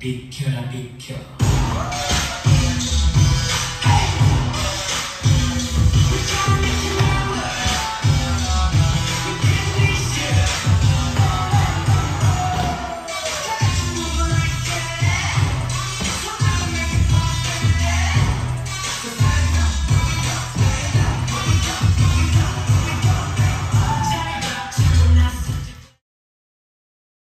Big killer, big killer.